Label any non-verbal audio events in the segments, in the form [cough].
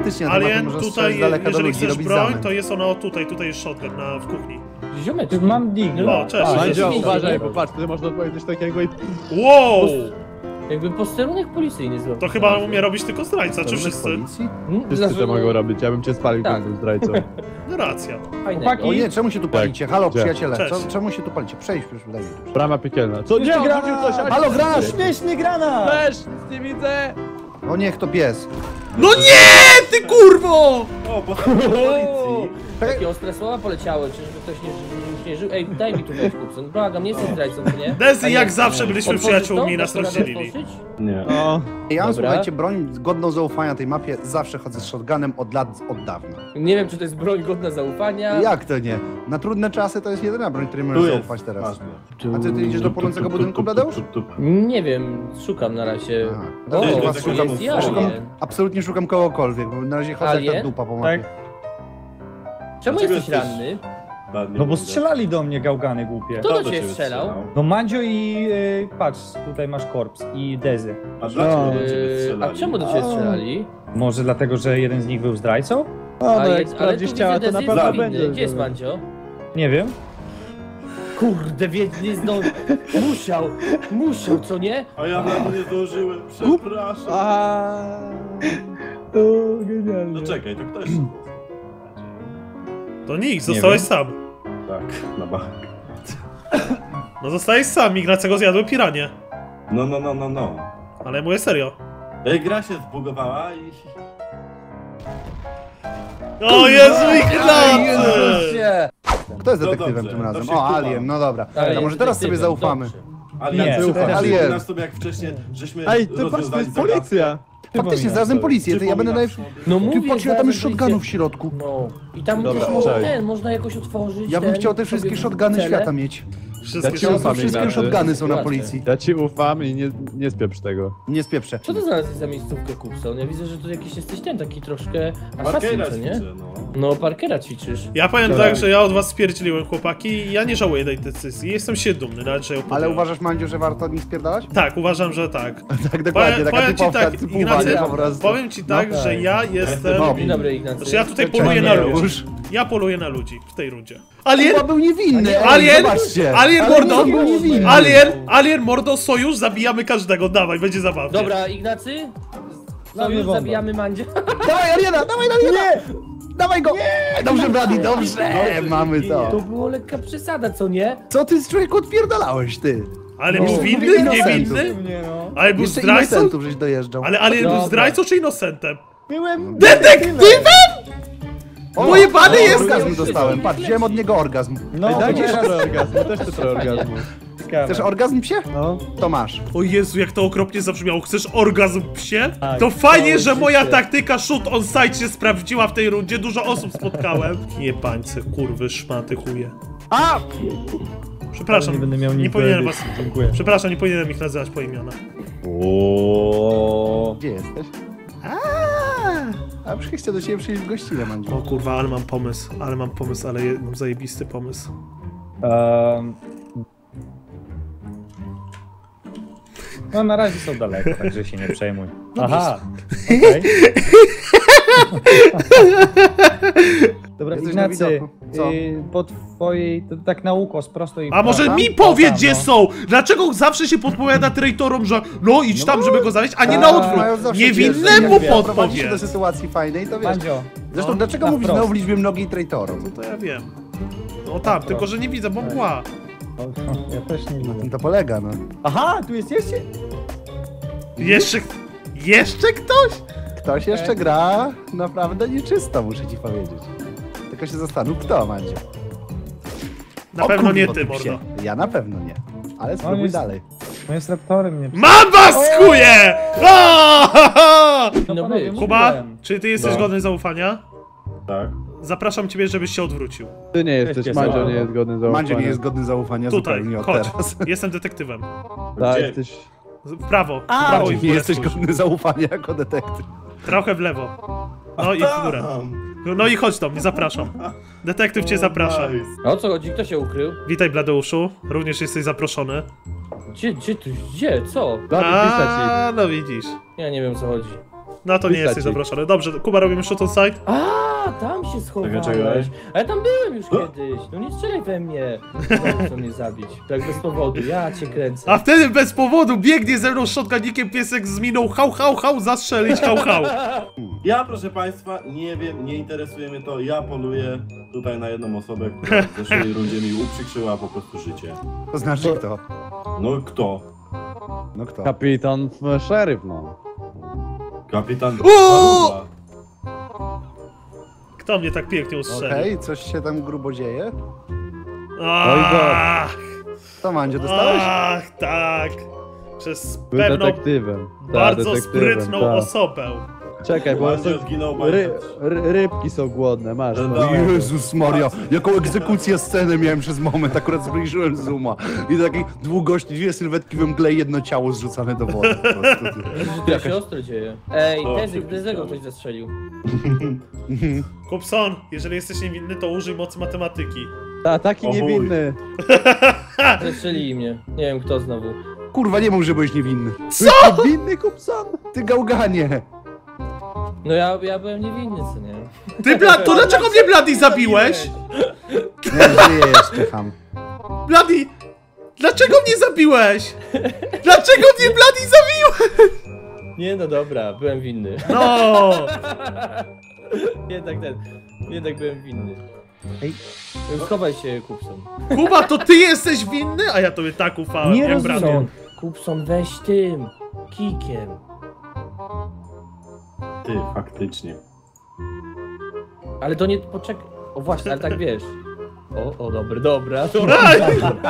faktycznie, na Alien, można tutaj, z daleka do jeżeli ludzi, chcesz broń, zamęt. to jest ona o tutaj, tutaj jest shotgun na, w kuchni. Ziomeczki. Mam digla. O, cześć. A, Mandzio, jest Mandzio, więcej, uważaj, bo patrz, tutaj można powiedzieć takiego i... Wow! Jakby posterunek policyjny zrobił. To chyba umie robić tylko zdrajca, czy wszyscy? policji? Hmm, Wszyscy to mogą robić, ja bym cię spalił, Tak. tak. był zdrajcą. [laughs] No racja. Chłopaki, O nie, czemu się tu palicie? Halo, Gdzie? przyjaciele, Cześć. czemu się tu palicie? Przejdź, proszę, daj mi tu. Brama piekielna. Co? Nie, rzucił coś, Halo, granat! Śmieszny granat! Też, nic nie widzę! O niech to pies. No nie, ty kurwo! O, bo [laughs] tam policji. Takie ostre słowa poleciały, czyżby ktoś nie, już nie żył? Ej, daj mi tu weź kupcem. Błagam, nie jesteś zdrajcą, nie? Dezy, jak zawsze byliśmy Otworzysz przyjaciółmi i nas Dasz radę rozdzielili. otworzyć? Nie. No, Ja mam, Dobra. słuchajcie, broń godną zaufania tej mapie, zawsze chodzę z shotgunem od lat, od dawna. Nie wiem, czy to jest broń godna zaufania. Jak to nie? Na trudne czasy to jest jedyna broń, której możesz zaufać teraz. A ty, ty idziesz do płonącego budynku, Bladeusz? Nie wiem, szukam na razie. Aha. O, to szukam, jest ja szukam, Alien. absolutnie szukam kogokolwiek, bo na razie chodzę jak ta Alien? dupa po mapie. Czemu Dlaczego jesteś jesteś- ranny? No bo strzelali do mnie gałgany głupie. Kto Kto do ciebie strzelał? No Mandzio i y, patrz, tutaj masz korps i Dezy. A dlaczego do ciebie Yy, strzelali? a czemu do ciebie strzelali? Może dlatego, że jeden z nich był zdrajcą? A no jak sprawdzisz ciała, to na pewno będzie. Gdzie jest Mandzio? Nie wiem. Kurde, wiedźmy znowu. Musiał, musiał, co nie? A ja na to nie zdążyłem, przepraszam. A. To genialnie. No czekaj, to ktoś... To nikt, zostałeś sam. Tak, na bank. No zostałeś sam, Ignacego zjadły piranie. No, no, no, no, no. Ale mówię serio. Ej, gra się zbugowała i... O Jezu, Ignacy! Kto jest No detektywem dobrze, tym razem? to się O. Alien, no dobra. Ale To może teraz sobie detektywem, zaufamy. dobrze. Ale Nie, jak słuchaj, ale to jak wcześniej, żeśmy Ej, ty patrz, to rozwiązali jest zagadkę. policja! Faktycznie, znalazłem policję, to ja będę naj... No Ty mówię, patrz, ile tam jest znalazłem shotgunów w środku. No. I tam Dobra, też można, czekaj. ten, można jakoś otworzyć. Ja bym ten, chciał te wszystkie sobie shotguny cele. świata mieć. Wszystkie Ja ci są... ufam, Wszystkie Ignacy. shotguny są na policji. Ja ci ufam i nie, nie spieprz tego. Nie spieprzę. Co to znalazłeś za miejscówkę Kupson? Ja widzę, że tu jakiś jesteś ten, taki troszkę co nie? ćwiczę, no. No, Parkera ćwiczysz. Ja powiem tak, że ja od was spierdzieliłem chłopaki i ja nie żałuję tej decyzji. Jestem się dumny, nawet że ją Ale uważasz, Mandziu, że warto od nich spierdalać? Tak, uważam, że tak. [laughs] Tak, dokładnie, taka powiem ci typowka, tak, typówka, Ignacy, nie, po prostu. powiem ci tak, No że tak. ja jestem... No. Dzień dobry, Ignacy. Znaczy ja tutaj poluję na ludzi. Ja poluję na ludzi w tej rundzie. Alien! Chyba był niewinny, Alien! zobaczcie. Alien Ale mordo! nie był niewinny. Alien! Alien mordo, sojusz, zabijamy każdego. Dawaj, będzie zabawnie. Dobra, Ignacy? No bomba. zabijamy Mandzia. [laughs] Dawaj, Aliena, dawaj, Aliena! Nie! Dawaj go! Dobrze, Brady, dobrze! Mamy To to. było lekka przesada, co nie? Co ty z człowieku odpierdalałeś, ty? Ale No. był winny? Niewinny? Nie no. Ale był Jeszcze zdrajcą? Ale Alien był zdrajcą czy innocentem? Byłem Detektywem? O, jest! Orgazm dostałem, patrz, wziąłem od niego orgazm. No, Ej, daj mi teraz- trochę orgazmu, też chcę trochę orgazmu. Chcesz orgazm psie? No. To masz. O Jezu, jak to okropnie zabrzmiało. Chcesz orgazm psie? Tak, To fajnie, że moja taktyka shoot on site się sprawdziła w tej rundzie. Dużo osób spotkałem. Jebańce, kurwy, szmaty, chuje. A! Przepraszam, Nie będę miał nie powinienem was... Dziękuję. Przepraszam, nie powinienem ich nazywać po imionach. Gdzie jesteś? A, a przecież chcę do ciebie przyjść w gościnę, Mandziu. O kurwa, ale mam pomysł, ale mam pomysł, ale je, mam zajebisty pomysł. Um, no na razie są daleko, także się nie przejmuj. Aha, okej. [laughs] Dobra, Ignacy. Co? y, po twojej, to tak na ukos, prosto i A może mi o, powiedz, tam, gdzie no. są? Dlaczego zawsze się podpowiada traitorom, że no idź tam, żeby go znaleźć, a nie tak, na Mają odwrót? zawsze Niewinnemu wiesz, że jak prowadzi się do podpowiedz. sytuacji fajnej, to wiesz. Zresztą No, dlaczego na mówisz wprost. znowu w liczbie mnogiej traitorom? No to ja wiem. No tam, tylko że nie widzę, bo mgła. o, o, ja też nie Na widzę. tym to polega, no. Aha, tu jest jeszcze? Jeszcze... Jeszcze ktoś? Ktoś jeszcze gra naprawdę nieczysto, muszę ci powiedzieć. Tylko się zastanów, kto, Mandziu. Na O pewno kurwa, nie ty mordo. Ja na pewno nie. Ale spróbuj jest- dalej. No jest raptorem, nie Mam was, ha! No. Kuba, czy ty jesteś No. godny zaufania? Tak. Zapraszam ciebie, żebyś się odwrócił. Ty nie jesteś, Cześć, Mandzio nie jest godny zaufania. Mandziu nie jest godny zaufania Tutaj, zupełnie od chodź. teraz. [laughs] Jestem detektywem. Tak, Gdzie? jesteś... W prawo, w A, prawo i w nie górę jesteś spójrz. godny zaufania jako detektyw. Trochę w lewo. No i w górę. No i chodź do mnie, zapraszam. Detektyw cię zaprasza. A o co chodzi? Kto się ukrył? Witaj Bladeuszu, również jesteś zaproszony. Gdzie, gdzie tu, gdzie, co? Blady, pisać A, no widzisz. Ja nie wiem, o co chodzi. Na to nie jesteś zaproszony. Dobrze, Kuba, robimy shot on side? A, tam się schowałeś. czekaj. Ale tam byłem już kiedyś. No nie strzelaj we mnie. No, chcą mnie zabić. Tak bez powodu, ja cię kręcę. A wtedy bez powodu biegnie ze mną shotgunnikiem piesek z miną hał, hał, hał, zastrzelić, hał, hał. [laughs] Ja, proszę państwa, nie wiem, nie interesuje mnie to. Ja poluję tutaj na jedną osobę, która w zeszłej rundzie mi uprzykrzyła po prostu życie. To znaczy kto? No kto? No kto? Kapitan e, szeryf, no. Kapitan. Kto mnie tak pięknie ustrzelił? Okej, coś się tam grubo dzieje. Ach, Co, Mandzio, dostałeś? ach, tak. Przez Był pewną detektywem. Tak, bardzo detektywem, sprytną tak. osobę. Czekaj, bo są... zginął Ry, ry, rybki są głodne, masz. No masz. Jezus Maria, jaką egzekucję sceny miałem przez moment, akurat zbliżyłem zooma. I taki długości, dwie sylwetki we mgle i jedno ciało zrzucane do wody po prostu. [laughs] To się ostro dzieje. Ej, O, pisało. ktoś zastrzelił. Kupson, jeżeli jesteś niewinny, to użyj mocy matematyki. Ta, taki O chuj. niewinny. [laughs] Zastrzelili mnie. Nie wiem kto znowu. Kurwa, nie mów, że byłeś niewinny. Co? Winny kupson. Ty gałganie. No ja, ja byłem niewinny, co nie? Ty, Bla, to dlaczego mnie Bloody zabiłeś? Nie żyję jeszcze, ham. Bloody! Dlaczego mnie zabiłeś? Dlaczego mnie Bloody zabiłeś? Nie no dobra, byłem winny. No! [laughs] Jednak ten, jednak byłem winny. Schowaj się, Kupson. Kuba, to ty jesteś winny? A ja tobie tak ufałem, Nie jak bratem. rozumiem. Kupson, weź tym, kikiem. Ty, faktycznie. Ale to nie, poczekaj. O właśnie, ale tak wiesz. O, o, dobry, dobra, [laughs] dobra.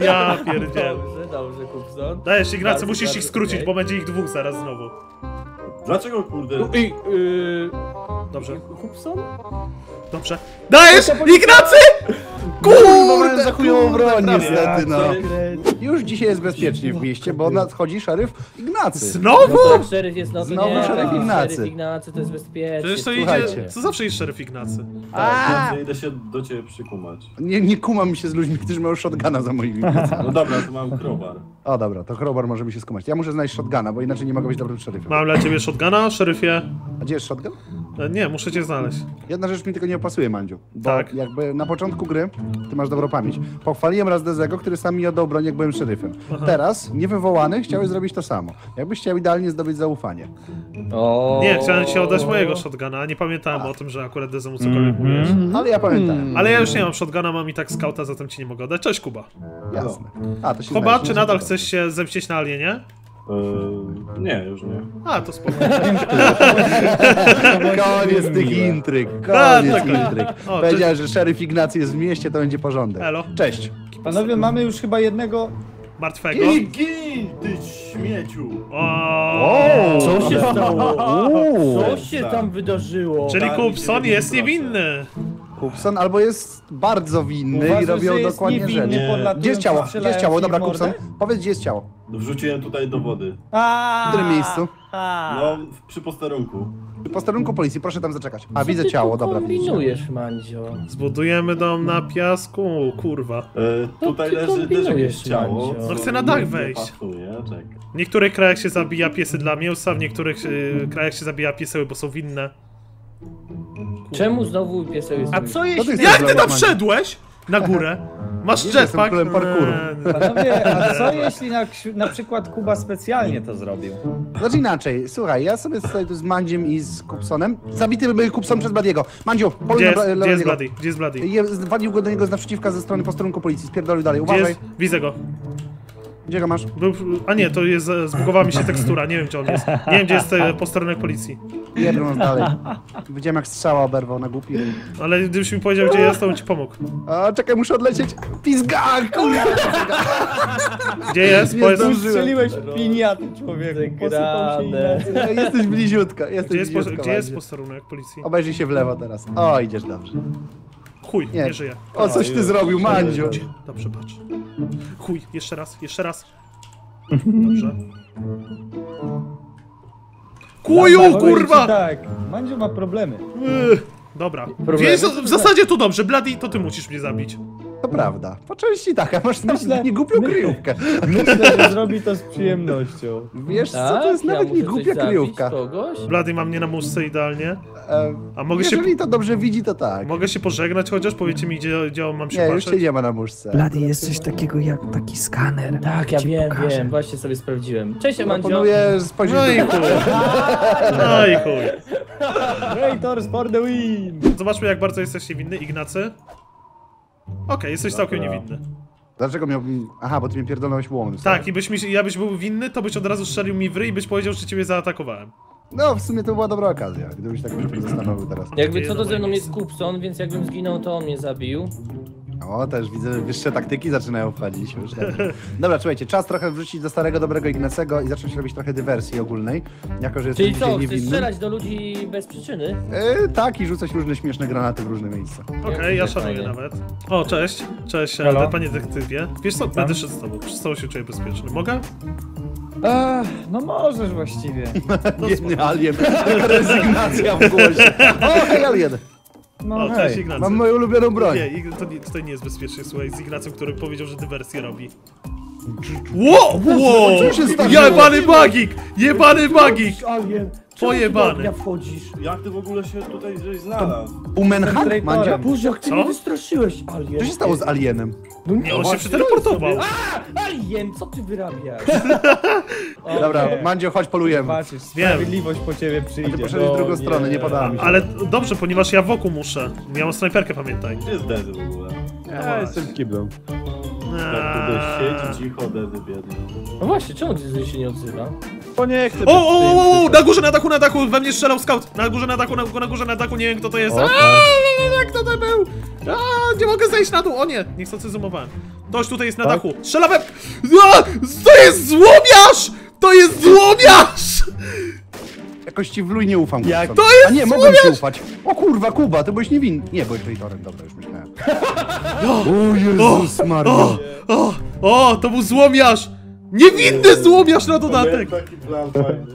Ja pierdzielę. Dobrze, dobrze, Kupson. Dajesz, Ignacy, Bardzo, musisz ich bardzo skrócić, okej. bo będzie ich dwóch zaraz znowu. Dlaczego kurde? I, yy, Dobrze, Kupson? dobrze. Dajesz, Ignacy! Kurwa, Kurde, za chujową broń niestety, no. Już dzisiaj jest bezpiecznie w mieście, bo nadchodzi szeryf Ignacy. Znowu? No tak, szeryf jest, no to Znowu nie, szeryf tak, Ignacy. Szeryf Ignacy to jest bezpiecznie. Przecież to Słuchajcie. idzie... Co zawsze jest szeryf Ignacy? Tak, idę się do ciebie przykumać. Nie, nie kumam się z ludźmi, którzy mają shotguna za moimi plecami. No dobra, to mam crowbar. O dobra, to Chrobar może mi się skumać. Ja muszę znaleźć shotguna, bo inaczej nie mogę być dobrym szeryfem. Mam dla ciebie shotguna, szeryfie? A gdzie jest shotgun? E, Nie, muszę cię znaleźć. Jedna rzecz mi tylko nie opasuje, Mandziu. Bo Tak. jakby na początku gry, ty masz dobrą pamięć, pochwaliłem raz Dezego, który sam mi oddał broń, jak byłem szeryfem. Teraz, niewywołany, chciałeś zrobić to samo. Jakbyś chciał idealnie zdobyć zaufanie. O. Nie, chciałem ci oddać mojego shotguna, a nie pamiętałem o tym, że akurat Dezemu cokolwiek mówiłeś. Ale ja pamiętałem. Ale ja już nie mam shotguna, mam i tak skauta, zatem ci nie mogę oddać. Cześć, Kuba. Jasne. A, to się Kuba, czy nadal chcesz się zemścić na alienie? Yy, nie, już nie. A, to spoko. [laughs] Koniec tych intryg, koniec tak. intryg. O, Powiedziałem, że szeryf Ignacy jest w mieście, to będzie porządek. Elo. Cześć. Panowie, mamy już chyba jednego... Martwego. I gin, ty śmieciu! O, Co się stało? Co się tam wydarzyło? Czyli Tak, Kupson jest 90%. niewinny. Kupson albo jest bardzo winny Uważasz, i robią że jest dokładnie niewinny, rzeczy. podlatując Gdzie jest ciało? i Gdzie jest ciało? Dobra, w mordę? Kupson, powiedz gdzie jest ciało. Wrzuciłem tutaj do wody. A, W którym miejscu? No, w- przy posterunku. Przy posterunku policji, proszę tam zaczekać. A, Co widzę ciało, dobra, kombinujesz, Mandzio? Zbudujemy dom na piasku, kurwa. E, tutaj ty leży kombinujesz, też jakieś ciało. Mandzio? co No chcę na dach nie wejść. Pasuje, czek. W niektórych krajach się zabija piesy dla mięsa, w niektórych y, krajach się zabija pieseły, bo są winne. Czemu znowu pieseł jest A co jeśli... Jak ty tam wszedłeś? Na górę? Masz jestem jetpack? parkouru. Eee, Panowie, a co jeśli na, na przykład Kuba specjalnie to zrobił? Znaczy inaczej, słuchaj, ja sobie tutaj tu z Mandziem i z Kupsonem. Zabity był Kupson przez Bladiego. Mandziu, poluj Gdzie na jest, Bla- gdzie jest. Bloody? Gdzie jest Walił go do niego z naprzeciwka ze strony posterunku policji, spierdolił dalej, uważaj. Widzę go. Gdzie go masz? Był, a nie, to jest, e, zbugowała mi się tekstura, nie wiem gdzie on jest. Nie wiem gdzie jest e, posterunek policji. Jedną nas dalej. Widziałem jak strzała oberwał na głupi. Ale gdybyś mi powiedział gdzie jest, to bym ci pomógł. A, czekaj, muszę odlecieć. Pizga, kurwa! Gdzie jest? Powiedz, zdążyłem. Strzeliłeś piniaty, człowieku. Posypał się Wygrane. inaczej. Jesteś bliziutka, jesteś gdzie jest, pos- bliziutka. gdzie jest posterunek policji? Obejrzyj się w lewo teraz. O, idziesz dobrze. Chuj, Nie. nie, żyje. O, coś ty zrobił, Mandziu. Dobrze, patrz. Chuj, jeszcze raz, jeszcze raz. Dobrze. Kuju, kurwa! Tak, Mandziu ma problemy. Ugh, Dobra. Problemy? Wiesz, w zasadzie to dobrze, Bloody, to ty musisz mnie zabić. To prawda. Po części tak, a masz Myślę- nawet nie głupią my- kryjówkę. [laughs] Myślę, że zrobi to z przyjemnością. Wiesz co, Tak? to jest ja nawet muszę nie coś głupia zabić kryjówka. kogoś? Blady ma mnie na muszce idealnie. E, A mogę się, jeżeli to dobrze widzi, to tak. mogę się pożegnać chociaż? Powiecie mi, gdzie, gdzie mam się Nie, już patrzeć? cię nie ma na muszce. Blady jest coś takiego jak taki skaner. Tak, ja Ci wiem, pokażę. wiem, właśnie sobie sprawdziłem. Cześć, Emancio. Proponuję spojrzeć No i do... chuj. [laughs] No i chuj. Traitors for the win! Zobaczmy, jak bardzo jesteście winny, Ignacy. Okej, jesteś całkiem Dobra. niewinny. Dlaczego miałbym... Aha, bo ty mnie pierdolnąłeś łomem. Tak, i byś mi, ja byś był winny, to byś od razu strzelił mi w ryj i byś powiedział, że ciebie zaatakowałem. No, w sumie to była dobra okazja, gdybyś tak już zastanowił teraz. Jakby co to ze mną jest Kupson, więc jakbym zginął, to on mnie zabił. O, też widzę, wyższe taktyki zaczynają wchodzić już. Dobrze. Dobra, słuchajcie, czas trochę wrzucić do starego, dobrego Ignacego i zacząć robić trochę dywersji ogólnej, jako że Czyli co, chcesz niewinny. strzelać do ludzi bez przyczyny? E, tak, i rzucać różne śmieszne granaty w różne miejsca. Okej, ja szanuję fajnie. nawet. O, cześć. Cześć, Halo? e, panie detektywie. Wiesz co, będę szedł z tobą. Przez cało się czuję bezpieczny. Mogę? Ach, no możesz właściwie. [laughs] Biedny alien, [laughs] rezygnacja w głosie. O, hej alien! No O, hej. Ignacy. Mam moją ulubioną broń. Nie, to nie, tutaj nie jest bezpiecznie, słuchaj, z Ignacją, który powiedział, że dywersję robi. Ło! Ło! Co się zdarzyło? Jebany magik! Jebany magik! Alien, Pojebany. Ja wchodzisz. Jak ty w ogóle się tutaj żeś znalazł? Umenhan? traitorem. Mandzia? Boże, jak ty Co? mnie wystraszyłeś, Alien. Co się stało z alienem? No Nie, on się właśnie, przeteleportował. Alien, co ty wyrabiasz? [laughs] O, Dobra. Mandzio, chodź polujemy. Zobaczysz, sprawiedliwość po ciebie przyjdzie. Ty poszedłeś w No drugą nie. stronę, nie podała mi się. Ale dobrze, ponieważ ja wokół muszę. Ja mam snajperkę, pamiętaj. Gdzie jest Dezy w ogóle? Ja jestem kiblem. Tak tutaj siedzi cicho, Dezy biedny. No właśnie, czemu ty się nie odzywa? To nie chcę O, o, o, o, na górze, na dachu, na dachu, we mnie strzelał scout. Na górze, na dachu, na, na górze, na dachu, nie wiem kto to jest. O, Aaa, tak. kto to był? A, nie mogę zejść na dół. O nie, niechcący zoomowałem. Ktoś tutaj jest na Tak? dachu. Strzelałem. A, to jest złomiarz! To jest złomiarz! Jakoś ci w luj nie ufam. Jak- Kupson. To jest A nie, mogłem ci ufać. O kurwa, Kuba, ty byłeś niewinny. Nie, byłeś traitorem, dobra, już myślałem. [laughs] O Jezus Maria. O, o, o, to był złomiarz! Niewinny złomiarz na dodatek! Taki plan fajny.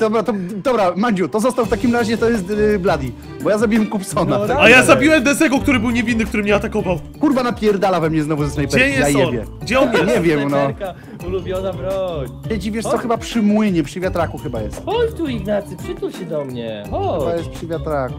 Dobra, to, dobra, Mandziu, to został w takim razie, to jest y, Bloody. Bo ja zabiłem Kupsona. No, tak? A ja zabiłem Desego, który był niewinny, który mnie atakował. Kurwa napierdala we mnie znowu ze snajperki, Gdzie ja jest on? jebie. Gdzie on jest? Nie wiem, no. Snajperka, ulubiona broń. Siedzi, wiesz co, chyba przy młynie, przy wiatraku chyba jest. Chodź tu, Ignacy, przytul się do mnie. Chyba Chodź. jest przy wiatraku.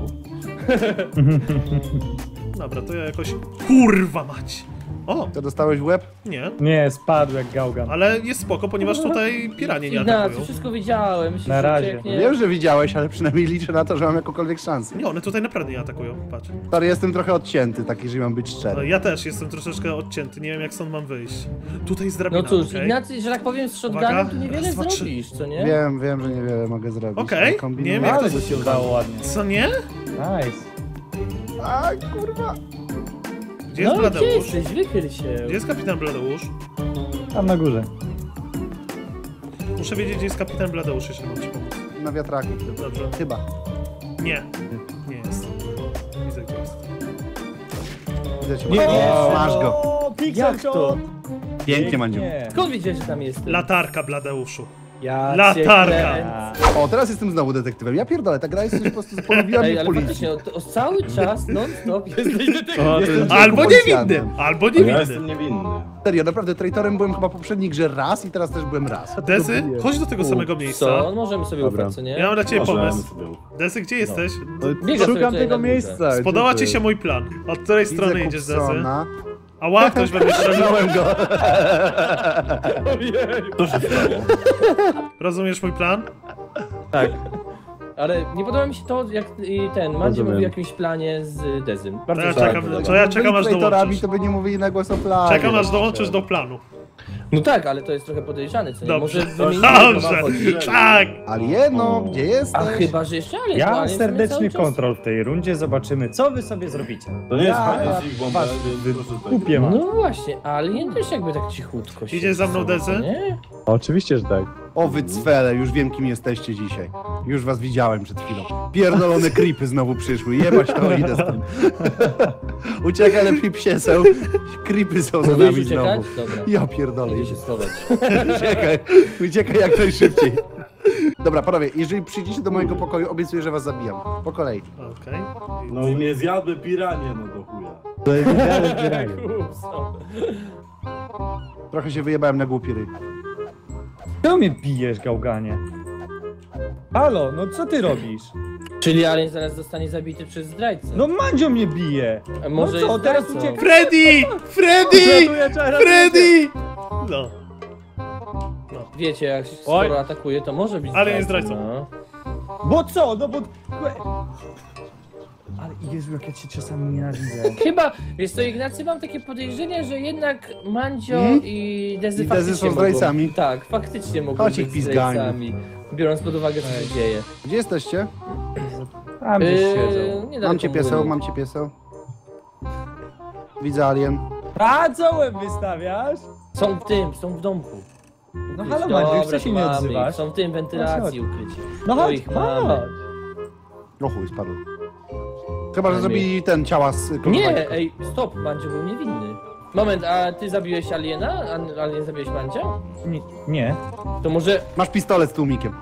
[laughs] Dobra, to ja jakoś... Kurwa mać! O, To dostałeś w łeb? nie. Nie, spadł jak gałgan. Ale jest spoko, ponieważ tutaj piranie nie atakują. wszystko widziałem. Myślisz, Na razie. Wiem, że widziałeś, ale przynajmniej liczę na to, że mam jakąkolwiek szansę. Nie, one tutaj naprawdę nie atakują, patrz. Stary, jestem trochę odcięty, taki, że mam być No, szczery. ja też jestem troszeczkę odcięty, nie wiem jak stąd mam wyjść. Tutaj jest No drabina, cóż, okej? Ignacy, że tak powiem, z shotgunem tu niewiele Raz, zrobisz, co nie? Wiem, wiem, że niewiele mogę zrobić. Okej, ale nie wiem, jak Ale to to się udało ładnie. Co nie? Nice. A, kurwa. Gdzie jest no gdzie Bladeusz? jesteś? Wychyl się. Gdzie jest kapitan Bladeusz? Tam na górze. Muszę wiedzieć, gdzie jest kapitan Bladeusz, jeśli mam ci pomóc. Na wiatraku. Dobrze. Chyba. Nie. Nie jest. Widzę, gdzie jest. Widzę cię. Nie, nie. Masz go. O, pixel Jak to? Pięknie, Mandziu. Skąd wiedziałeś, że tam jesteś? Latarka Bladeuszu. Ja Latarka. O, teraz jestem znowu detektywem. Ja pierdolę, ta gra jest po prostu polubiła mnie ale policji. faktycznie, o, o cały czas, non stop [laughs] jesteś detektywem. Albo niewinny! Albo Ja niewinny! jestem niewinny. Serio, naprawdę, traitorem byłem chyba poprzedniej grze raz i teraz też byłem raz. Dezy, chodź do tego samego miejsca. Co? Możemy sobie ufać, co nie? Ja mam dla ciebie Możemy pomysł. Desy, gdzie jesteś? No, sobie Szukam tego miejsca. Spodobał ci się mój plan. Od której Widzę strony idziesz, Dezy? We mnie strzelił. Znałem go. Co się stało? Rozumiesz mój plan? Tak. Ale nie podoba mi się to, jak i ten, Mandzie Rozumiem. mówi o jakimś planie z Dezym. To Bardzo ja czekam, to ja czekam aż Byli traitorami, dołączysz. to by nie mówili na głos o planie. Czekam aż dołączysz do planu. No tak, ale to jest trochę podejrzane, co nie? Dobrze. Może wymienimy, Dobrze, tak! Alieno, gdzie jesteś? A chyba, że jeszcze ale Ja ale mam serdeczny kontrol w tej rundzie, zobaczymy co wy sobie zrobicie. To nie jest Ja fajne z ich bomba, was kupię. nie. No właśnie, Alien też jakby tak cichutko się Idziesz za mną, Dezy? Nie? Oczywiście, że tak. O wy cwele, już wiem kim jesteście dzisiaj. Już was widziałem przed chwilą. Pierdolone creepy znowu przyszły, jebać to, idę stąd. [laughs] Uciekaj lepiej pieseł. Creepy są za nami znowu. Dobra. Ja pierdolę. Idę się schować. [laughs] Uciekaj, uciekaj jak najszybciej. Dobra, panowie, jeżeli przyjdziecie do mojego pokoju, obiecuję, że was zabijam. Po kolei. Okej. No i mnie zjadły piranie, no do chuja. [laughs] Kupso. Trochę się wyjebałem na głupi ryj. Czemu mnie bijesz, gałganie? Halo, no co ty robisz? Czyli Alien zaraz zostanie zabity przez zdrajcę. No Mandzio mnie bije! A może no co, jest teraz zdrajcą? Freddy! Freddy! Ratuję, czekaj, Freddy! No. Wiecie, jak Oj. skoro atakuje, to może być Alien jest zdrajcą. No. Bo co? No bo... Jezu, jak ja cię czasami nienawidzę. Chyba, wiesz co, Ignacy, mam takie podejrzenie, że jednak Mandzio Mhm. i Dezy I Dezy faktycznie są mogą- zdrajcami. Tak, faktycznie mogą Chodź ich być pizgani. zdrajcami. Biorąc pod uwagę, co się dzieje. Gdzie jesteście? Tam gdzieś Yy, siedzą. niedaleko Mam cię pieseł, młynu. mam cię pieseł. Widzę alien. A co łeb wystawiasz? Są w tym, są w domku. No halo, Mandzio, Dobra, już co się to nie mamy odzywasz? Są w tym wentylacji ukryci. No To chodź, ich mamy. chodź. O chuj, spadł. Chyba, że zrobili ten ciała z Nie, ej, stop, Mandzio był niewinny. Moment, a ty zabiłeś aliena? A alien zabiłeś Mandzia? Nie, nie. To może... Masz pistolet z tłumikiem.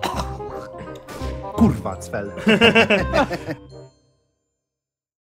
[coughs] Kurwa, cwel. [laughs]